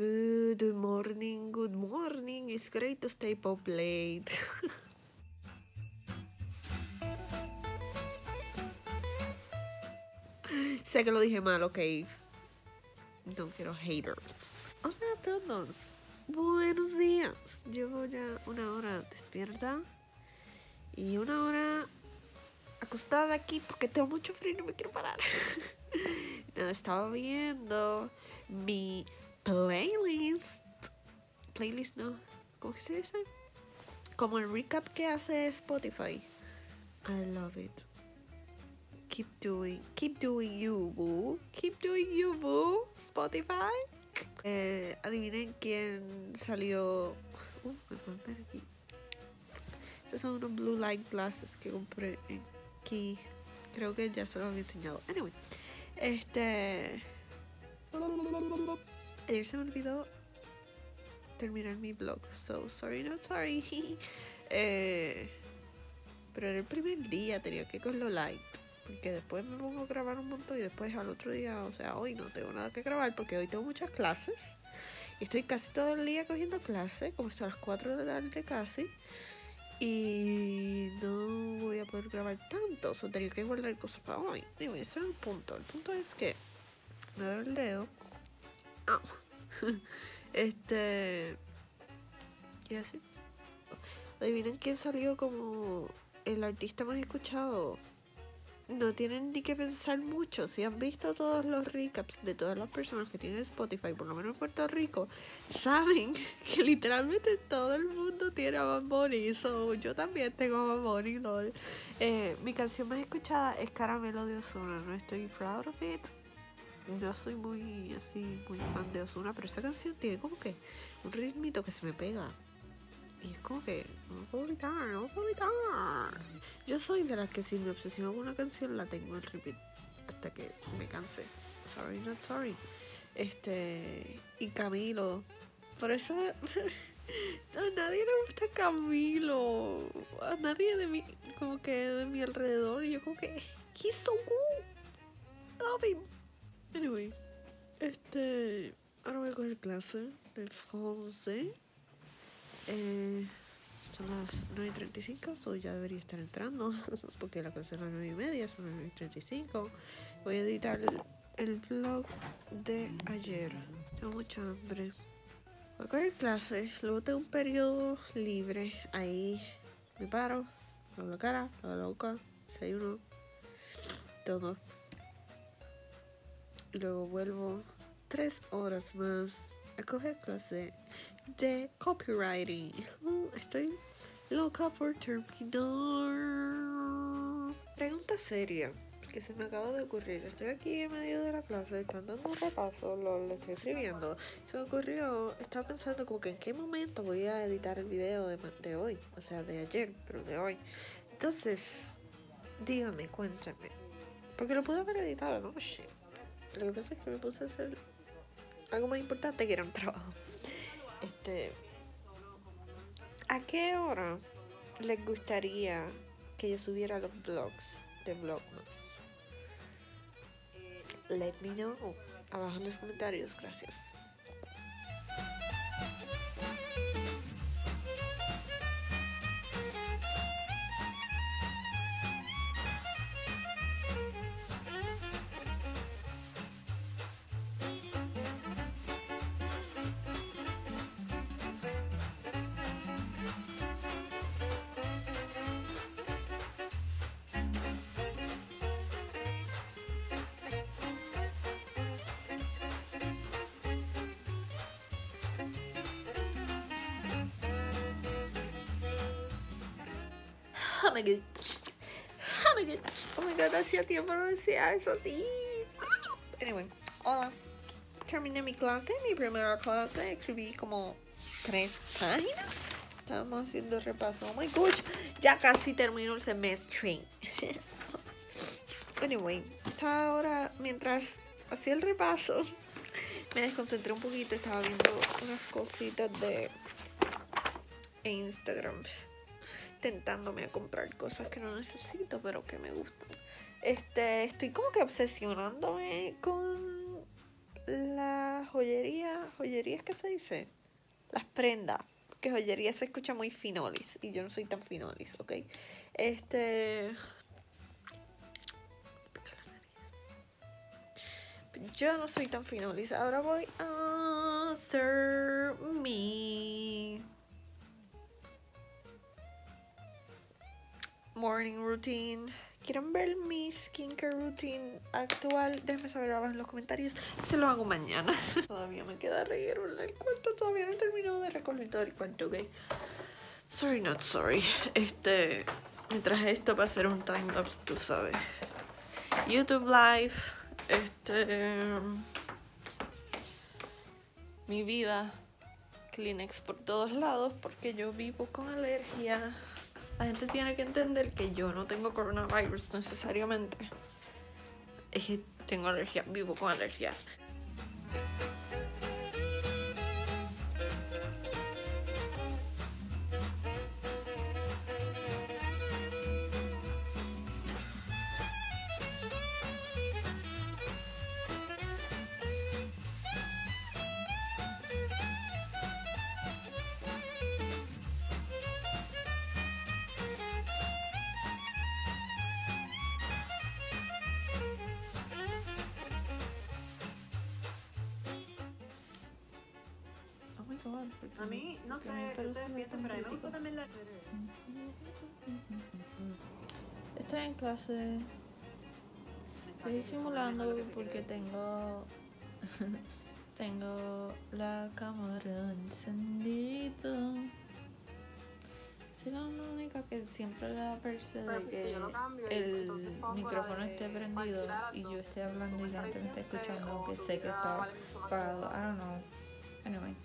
Good morning, good morning. It's great to stay up late. sé que lo dije mal, ok. No quiero haters. Hola a todos. Buenos días. Llevo ya una hora despierta y una hora acostada aquí porque tengo mucho frío y no me quiero parar. Estaba viendo mi playlist. Playlist no. ¿Cómo que se dice? Como el recap que hace Spotify. I love it. Keep doing, keep doing you, boo. Keep doing you, boo. Spotify. Eh, adivinen quién salió. Uh, me ver aquí. Estos son unos blue light glasses que compré aquí. Creo que ya se los había enseñado. Anyway, este. Ayer se me olvidó terminar mi blog. So sorry, not sorry. eh, pero era el primer día, tenía que cogerlo light. Porque después me pongo a grabar un montón y después al otro día, o sea, hoy no tengo nada que grabar porque hoy tengo muchas clases. Y estoy casi todo el día cogiendo clases, como hasta las 4 de la tarde casi. Y no voy a poder grabar tanto, o sea, tenía que guardar cosas para hoy. Anyway, ese es el punto. El punto es que me doy el dedo. Ah. este. ¿Qué así? Adivinen quién salió como el artista más escuchado. No tienen ni que pensar mucho. Si han visto todos los recaps de todas las personas que tienen Spotify, por lo menos en Puerto Rico, saben que literalmente todo el mundo tiene a Bad. So, yo también tengo a Bad Bunny. lol. Eh, mi canción más escuchada es Caramelo de Ozuna. No estoy proud of it. No soy muy así, muy fan de Ozuna, pero esta canción tiene como que un ritmito que se me pega. Y es como que no puedo evitar, no puedo evitar. Yo soy de las que si me obsesiono con una canción la tengo en repeat hasta que me canse. Sorry, not sorry. Este. Y Camilo. Por eso. A nadie le gusta Camilo. A nadie de mi. Como que de mi alrededor. Y yo como que. He's so cool. Love. Anyway. Este. Ahora voy a coger clase de francés. Eh, son las 9.35, o ya debería estar entrando, porque la clase es las 9 y media, son las 9.35. Voy a editar el, vlog de ayer. Tengo mucha hambre. Voy a coger clase, luego tengo un periodo libre. Ahí me paro, lavo la cara, lavo la boca, desayuno, todo. Luego vuelvo tres horas más a coger clase de copywriting. Uh, Estoy loca por terminar. Pregunta seria que se me acaba de ocurrir. Estoy aquí en medio de la clase, están dando un repaso, lo, lo estoy escribiendo. Se me ocurrió, estaba pensando como que en qué momento voy a editar el video de, de hoy, o sea, de ayer, pero de hoy. Entonces, dígame, cuéntame. Porque lo pude haber editado anoche. Lo que pasa es que me puse a hacer algo más importante que era un trabajo. Este. ¿A qué hora les gustaría que yo subiera los vlogs de Vlogmas? Let me know abajo en los comentarios. Gracias. Oh my god. Oh my god. Oh my god, hacía tiempo no decía eso así. Anyway, hola. Terminé mi clase, mi primera clase. Escribí como tres páginas. Estábamos haciendo repaso. Oh my gosh, ya casi termino el semestre. anyway, estaba ahora, mientras hacía el repaso, me desconcentré un poquito. Estaba viendo unas cositas de Instagram tentándome a comprar cosas que no necesito, pero que me gustan. Este, estoy como que obsesionándome con la joyería, joyería es que se dice, las prendas, porque joyería se escucha muy finolis y yo no soy tan finolis, ¿ok? Este... Yo no soy tan finolis, ahora voy a hacer mi morning routine. ¿Quieren ver mi skincare routine actual? Déjenme saber abajo en los comentarios. Se lo hago mañana. todavía me queda reguero el cuarto. Todavía no he terminado de recoger todo el cuarto, ¿ok? Sorry, not sorry. Este... Me traje esto para hacer un time lapse, tú sabes. YouTube Live. Este... Mi vida. Kleenex por todos lados porque yo vivo con alergia. La gente tiene que entender que yo no tengo coronavirus necesariamente. Es que tengo alergia, vivo con alergia. Oh my god. ¿por qué A mí, no qué sé, se ustedes piensan, pero a mí me gusta también la... Estoy en clase. Estoy disimulando porque tengo. tengo la cámara encendida. Soy la única que siempre le da perse Pero de que que yo lo cambio y el micrófono la esté prendido y yo esté hablando y la gente me esté escuchando, tu sé que está que apagado. I don't know. Anyway,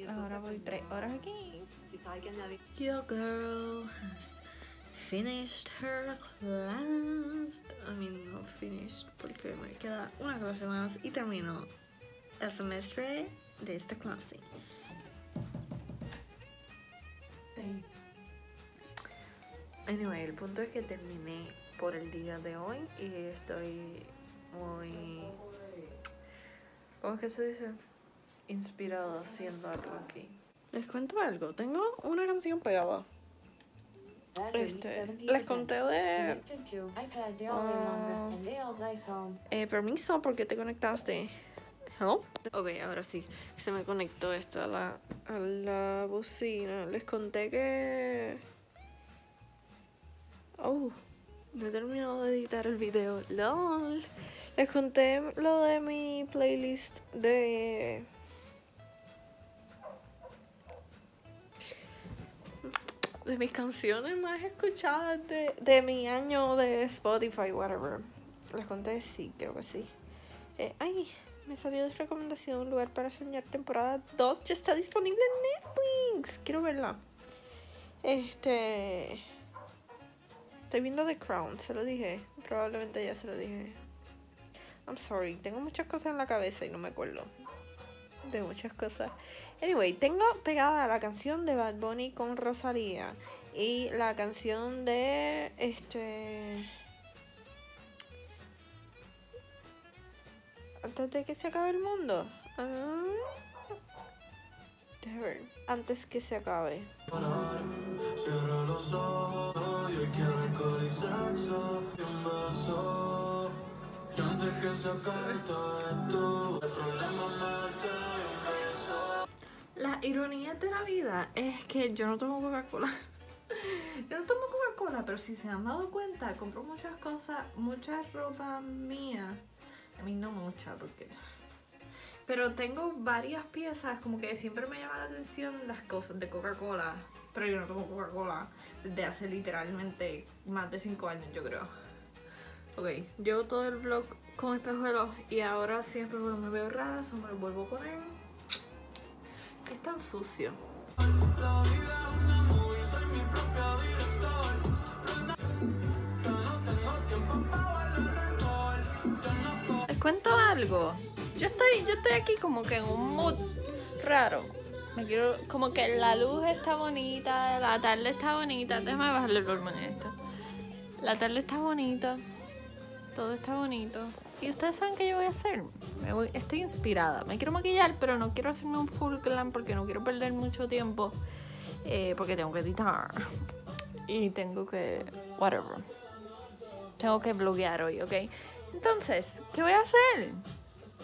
Y ahora voy tres horas aquí. Your girl has finished her class. I mean, no finished porque me queda una clase más y termino el semestre de esta clase. Anyway, el punto es que terminé por el día de hoy y estoy muy... ¿Cómo es que se dice? Inspirada haciendo algo aquí. Les cuento algo, tengo una canción pegada. Este, les conté de... Ah. Eh, permiso, porque te conectaste? Hello? Ok, ahora sí. Se me conectó esto a la, a la bocina. Les conté que... Oh, no he terminado de editar el video. LOL. Les conté lo de mi playlist de... De mis canciones más escuchadas de, de mi año de Spotify, whatever. Les conté, sí, creo que sí. Eh, ay, me salió de recomendación un lugar para soñar temporada 2. Ya está disponible en Netflix. Quiero verla. Este. Estoy viendo The Crown, se lo dije. Probablemente ya se lo dije. I'm sorry, tengo muchas cosas en la cabeza y no me acuerdo de muchas cosas. Anyway, tengo pegada la canción de Bad Bunny con Rosalía y la canción de este antes de que se acabe el mundo. Ah. Antes que se acabe. Ironía de la vida es que yo no tomo Coca-Cola. Yo no tomo Coca-Cola, pero si se han dado cuenta, compro muchas cosas, mucha ropa mía. A mí no mucha, porque... Pero tengo varias piezas, como que siempre me llama la atención las cosas de Coca-Cola. Pero yo no tomo Coca-Cola desde hace literalmente más de 5 años, yo creo. Ok, llevo todo el vlog con espejuelos y ahora siempre me veo rara, eso me lo vuelvo a poner. Es tan sucio. Les cuento algo. Yo estoy, yo estoy aquí como que en un mood raro. Me quiero, como que la luz está bonita, la tarde está bonita. Déjame bajarle el volumen a esto. La tarde está bonita, todo está bonito. Y ustedes saben qué yo voy a hacer. Me voy, estoy inspirada. Me quiero maquillar, pero no quiero hacerme un full glam porque no quiero perder mucho tiempo. eh, porque tengo que editar. Y tengo que. Whatever. Tengo que bloguear hoy, ¿ok? Entonces, ¿qué voy a hacer?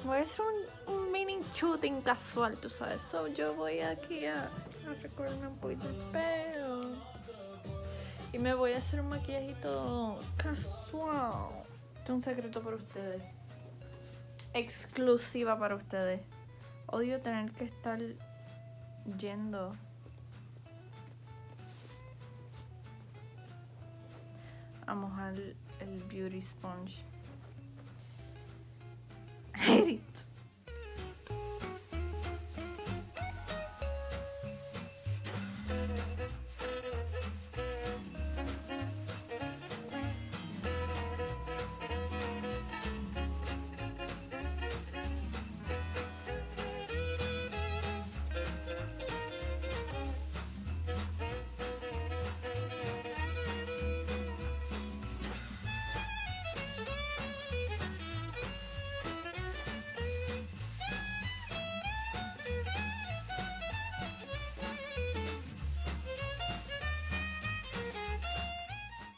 Voy a hacer un, mini shooting casual, tú sabes. So, yo voy aquí a, a un poquito el pelo. Y me voy a hacer un maquillajito casual. Un secreto para ustedes. Exclusiva para ustedes. Odio tener que estar yendo. A mojar el beauty sponge.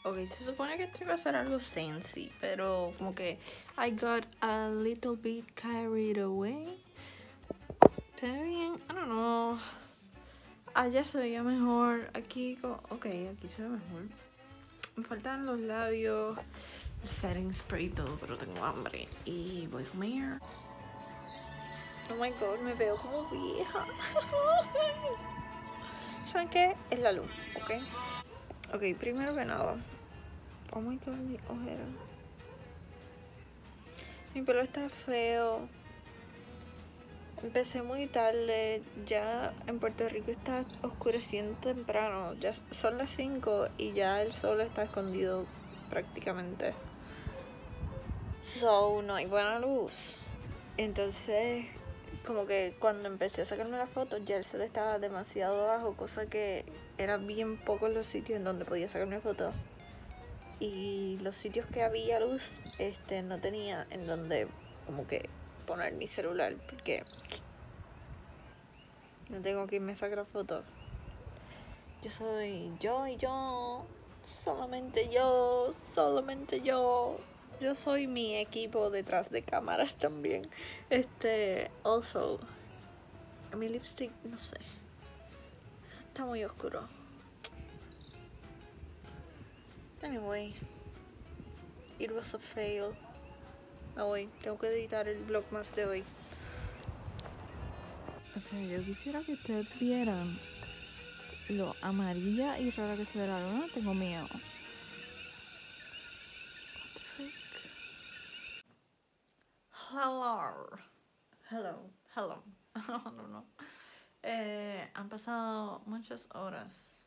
Ok, se supone que esto iba a ser algo sensi, pero como que I got a little bit carried away. Está bien, I don't know. Allá se veía mejor, aquí, ok, aquí se ve mejor. Me faltan los labios, setting spray y todo, pero tengo hambre y voy a comer. Oh my god, me veo como vieja. ¿Saben qué? Es la luz, ¿ok? Ok, primero que nada. Oh my god, mi ojera. Mi pelo está feo. Empecé muy tarde. Ya en Puerto Rico está oscureciendo temprano. Ya son las 5 y ya el sol está escondido prácticamente. So, no hay buena luz. Entonces, como que cuando empecé a sacarme la foto, ya el sol estaba demasiado bajo, cosa que era bien pocos los sitios en donde podía sacarme fotos. Y los sitios que había luz, este, no tenía en donde como que poner mi celular, porque no tengo quien me saque la foto. Yo soy yo y yo, solamente yo, solamente yo. Yo soy mi equipo detrás de cámaras también. Este, also, mi lipstick, no sé, está muy oscuro. Anyway, it was a fail. Me voy, tengo que editar el vlog más de hoy. O sea, yo quisiera que ustedes vieran lo amarilla y rara que se ve la luna. Tengo miedo. Hello. Hello. Hello. no, no. Eh, han pasado muchas horas.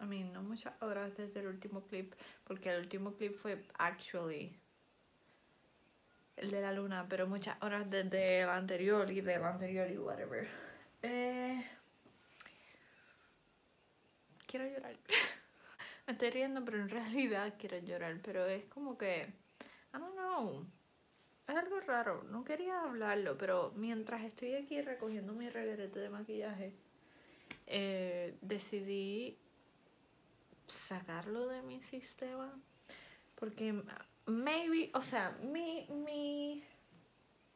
I mean, no muchas horas desde el último clip, porque el último clip fue actually el de la luna, pero muchas horas desde el anterior y del anterior y whatever. Eh, quiero llorar. Me estoy riendo, pero en realidad quiero llorar. Pero es como que, I don't know. Es algo raro, no quería hablarlo, pero mientras estoy aquí recogiendo mi reguerete de maquillaje, eh, decidí sacarlo de mi sistema. Porque maybe, o sea, mi, mi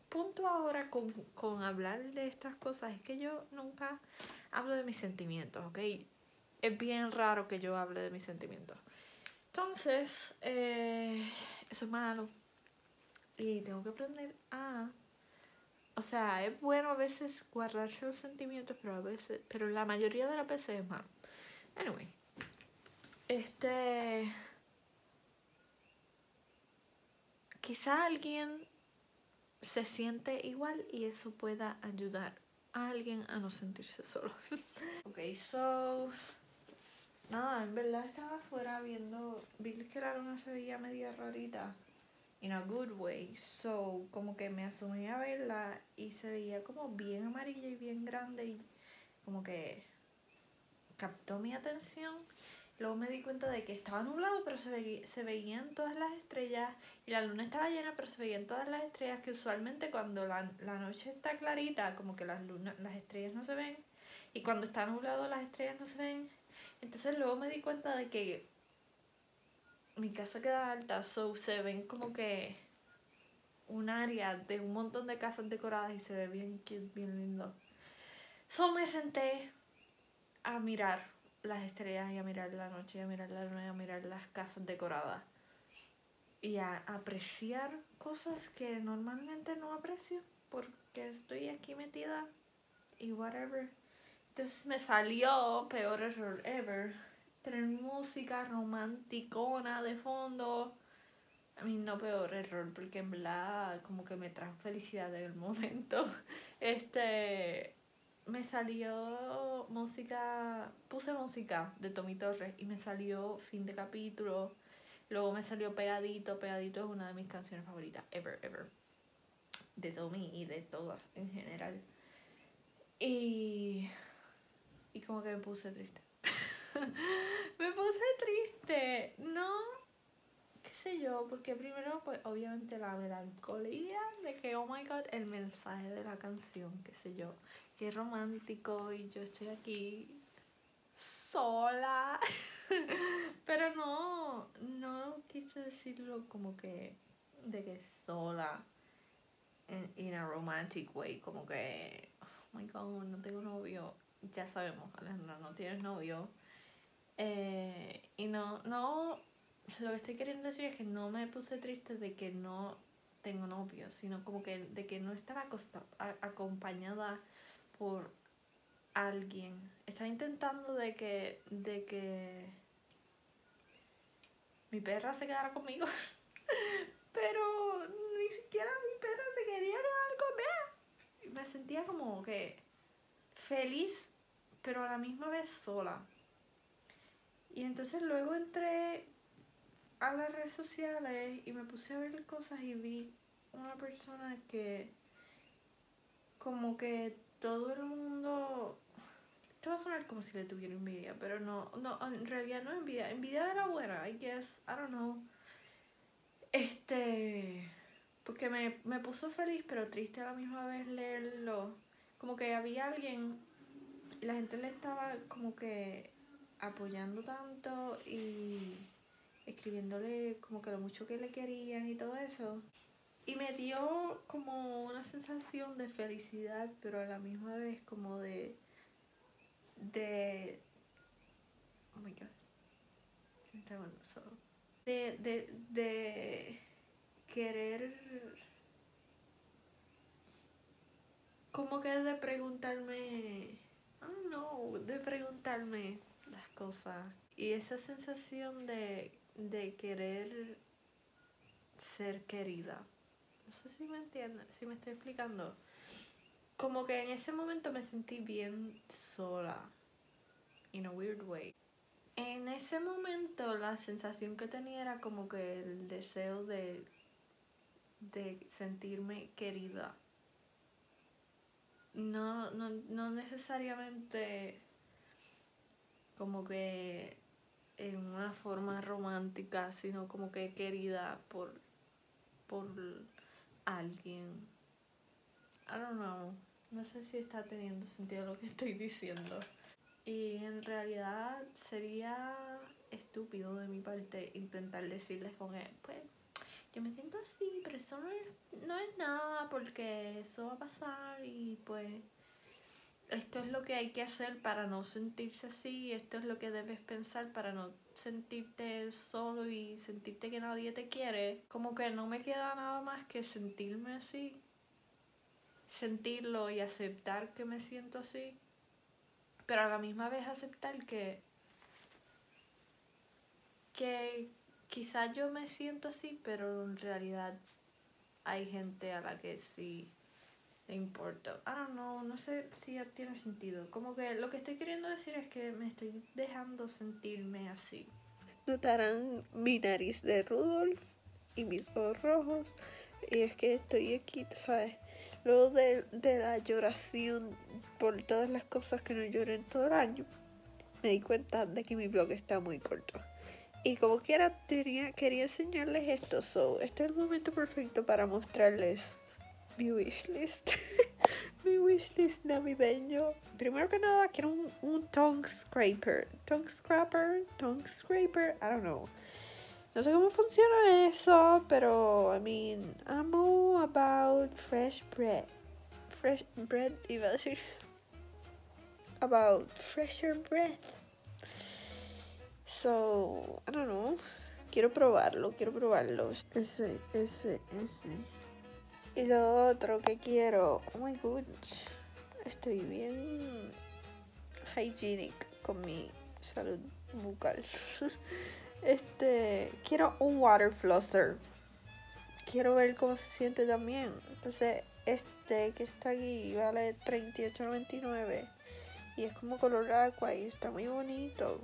punto ahora con, con hablar de estas cosas es que yo nunca hablo de mis sentimientos, ¿ok? Es bien raro que yo hable de mis sentimientos. Entonces, eh, eso es malo. Y tengo que aprender a... O sea, es bueno a veces guardarse los sentimientos, pero a veces... Pero la mayoría de las veces es malo. Anyway. Este... Quizá alguien se siente igual y eso pueda ayudar a alguien a no sentirse solo. ok, so... Nada, en verdad estaba afuera viendo... Vi que la luna se veía media rarita in a good way. So, como que me asumí a verla y se veía como bien amarilla y bien grande y como que captó mi atención. Luego me di cuenta de que estaba nublado, pero se, se veían todas las estrellas. Y la luna estaba llena, pero se veían todas las estrellas. Que usualmente cuando la, la noche está clarita, como que las, lunas, las estrellas no se ven. Y cuando está nublado, las estrellas no se ven. Entonces luego me di cuenta de que mi casa queda alta, so se ven como que un área de un montón de casas decoradas y se ve bien cute, bien lindo. So me senté a mirar las estrellas y a mirar la noche y a mirar la luna y a mirar las casas decoradas. Y a apreciar cosas que normalmente no aprecio porque estoy aquí metida y whatever. Entonces me salió peor error ever. Tener música romanticona de fondo. A mí no peor error, porque en verdad como que me trajo felicidad en el momento. Este me salió música, puse música de Tommy Torres y me salió fin de capítulo. Luego me salió Pegadito. Pegadito es una de mis canciones favoritas, ever, ever. De Tommy y de todas en general. Y. Y como que me puse triste. me puse triste. No. qué sé yo, porque primero, pues obviamente la melancolía de que, oh my god, el mensaje de la canción, qué sé yo, qué romántico y yo estoy aquí sola. Pero no, no quise decirlo como que de que sola en in a romantic way, como que, oh my god, no tengo novio. Ya sabemos, Alejandra, no tienes novio. Eh, y no, no, lo que estoy queriendo decir es que no me puse triste de que no tengo novio, sino como que de que no estaba acompañada por alguien. Estaba intentando de que, de que mi perra se quedara conmigo, pero ni siquiera mi perra se quería quedar conmigo. Me sentía como que feliz, pero a la misma vez sola. Y entonces luego entré a las redes sociales y me puse a ver cosas y vi una persona que como que todo el mundo esto va a sonar como si le tuviera envidia, pero no, no, en realidad no envidia, envidia de la buena, I guess, I don't know. Este, porque me, me puso feliz pero triste a la misma vez leerlo. Como que había alguien la gente le estaba como que apoyando tanto y escribiéndole como que lo mucho que le querían y todo eso. Y me dio como una sensación de felicidad, pero a la misma vez como de... de... Oh my god. De, de, de querer... Como que de preguntarme... Don't know, de preguntarme las cosas. Y esa sensación de, de querer ser querida. No sé si me entienden, si me estoy explicando. Como que en ese momento me sentí bien sola. In a weird way. En ese momento la sensación que tenía era como que el deseo de, de sentirme querida. No, no, no necesariamente como que en una forma romántica, sino como que querida por, por alguien. I don't know. No sé si está teniendo sentido lo que estoy diciendo. Y en realidad sería estúpido de mi parte intentar decirles con él, pues yo me siento así, pero eso no es, no es nada porque eso va a pasar y pues esto es lo que hay que hacer para no sentirse así, esto es lo que debes pensar para no sentirte solo y sentirte que nadie te quiere. Como que no me queda nada más que sentirme así, sentirlo y aceptar que me siento así, pero a la misma vez aceptar que que quizás yo me siento así, pero en realidad hay gente a la que sí le importa. I don't know, no sé si ya tiene sentido. Como que lo que estoy queriendo decir es que me estoy dejando sentirme así. Notarán mi nariz de Rudolf y mis ojos rojos. Y es que estoy aquí, ¿sabes? Luego de, de la lloración por todas las cosas que no lloré en todo el año. me di cuenta de que mi blog está muy corto. Y como quiera, tenía, quería enseñarles esto. So, este es el momento perfecto para mostrarles mi wishlist. mi wishlist navideño. Primero que nada, quiero un, tongue scraper. Tongue scraper, tongue scraper, I don't know. No sé cómo funciona eso, pero I mean, I'm all about fresh bread. Fresh bread, iba a decir. About fresher breath. So, I don't know. Quiero probarlo, quiero probarlo. Ese, ese, ese. Y lo otro que quiero. Oh my god. Estoy bien hygienic con mi salud bucal. Este, quiero un water flosser. Quiero ver cómo se siente también. Entonces, este que está aquí vale 38.99 y es como color agua y está muy bonito.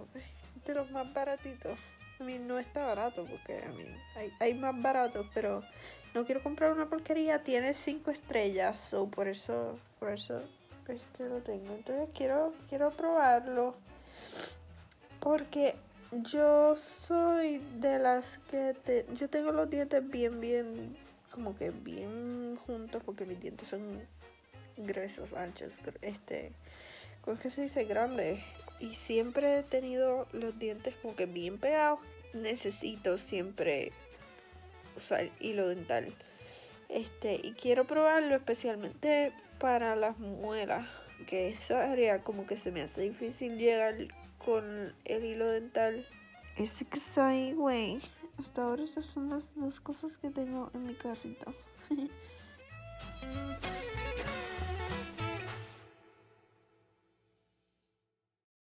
De los más baratitos. A mí no está barato porque a mí hay, hay más baratos, pero no quiero comprar una porquería. Tiene 5 estrellas, so por eso, por eso es que lo tengo. Entonces quiero, quiero probarlo porque yo soy de las que te, yo tengo los dientes bien, bien, como que bien juntos porque mis dientes son gruesos, anchos, este, ¿cómo es que se dice? Grandes. Y siempre he tenido los dientes como que bien pegados. Necesito siempre usar hilo dental. Este, y quiero probarlo especialmente para las muelas. Que esa área como que se me hace difícil llegar con el hilo dental. Ese que está ahí, güey. Hasta ahora esas son las dos cosas que tengo en mi carrito.